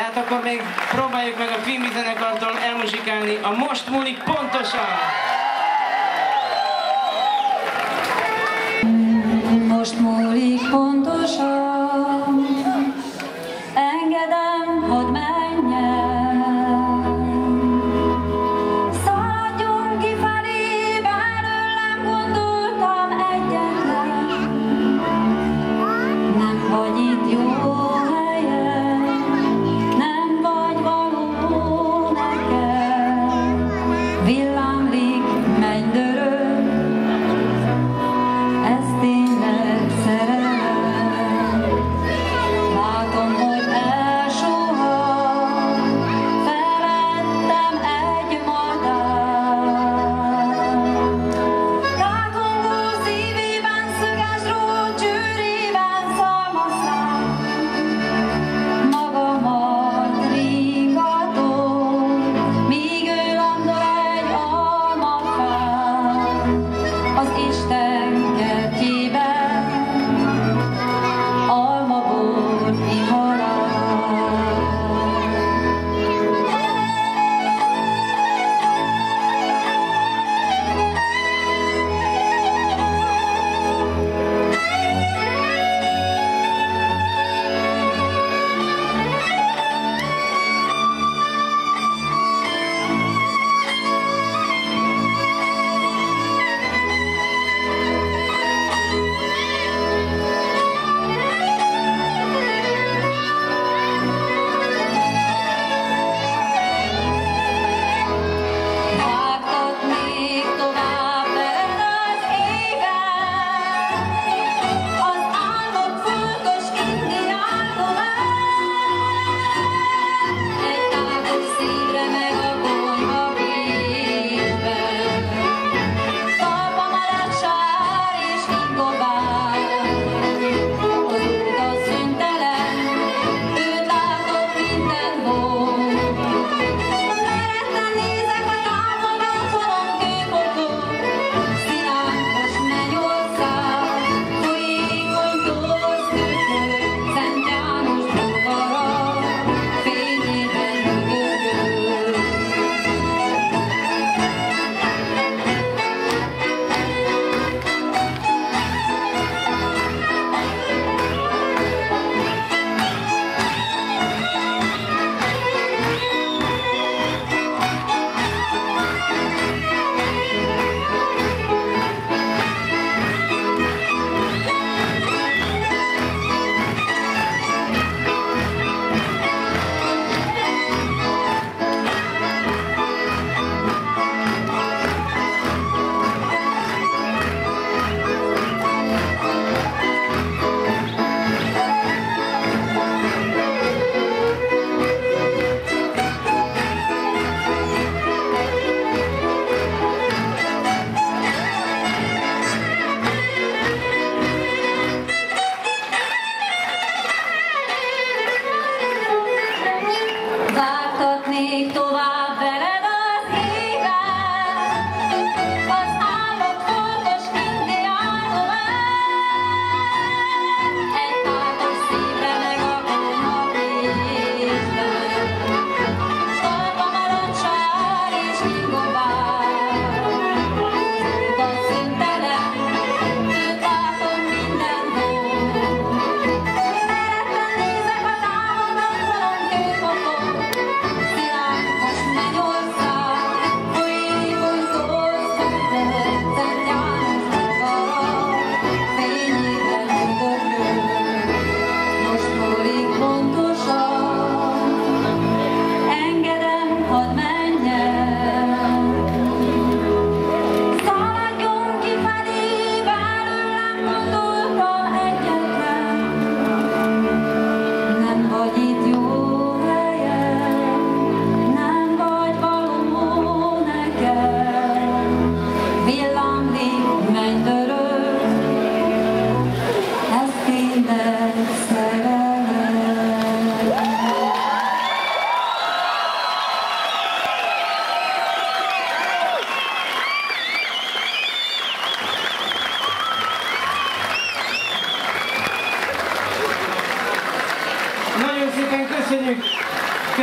hát akkor még próbáljuk meg a krimi zenekartól elmuzsikálni a Most múlik pontosan! Most múlik pontosan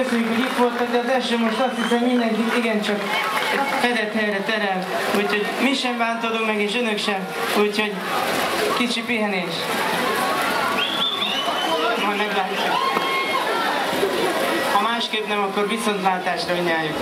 köszönjük, hogy itt voltak, de az eső most azt hiszem mindenki igencsak fedett helyre terel. Úgyhogy mi sem bántodunk meg, és önök sem. Úgyhogy kicsi pihenés. Majd meglátjuk. Ha másképp nem, akkor viszontlátásra nyájuk.